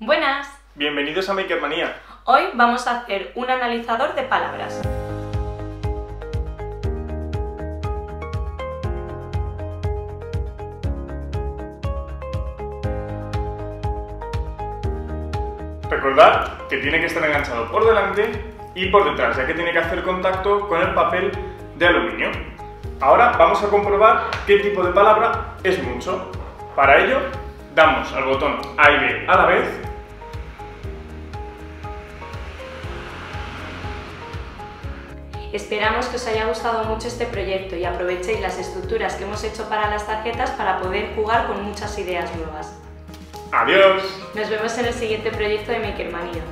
Buenas. Bienvenidos a Makermanía. Hoy vamos a hacer un analizador de palabras. Recordad que tiene que estar enganchado por delante y por detrás, ya que tiene que hacer contacto con el papel de aluminio. Ahora vamos a comprobar qué tipo de palabra es mucho. Para ello, damos al botón A y B a la vez Esperamos que os haya gustado mucho este proyecto y aprovechéis las estructuras que hemos hecho para las tarjetas para poder jugar con muchas ideas nuevas. ¡Adiós! Nos vemos en el siguiente proyecto de Makermanía.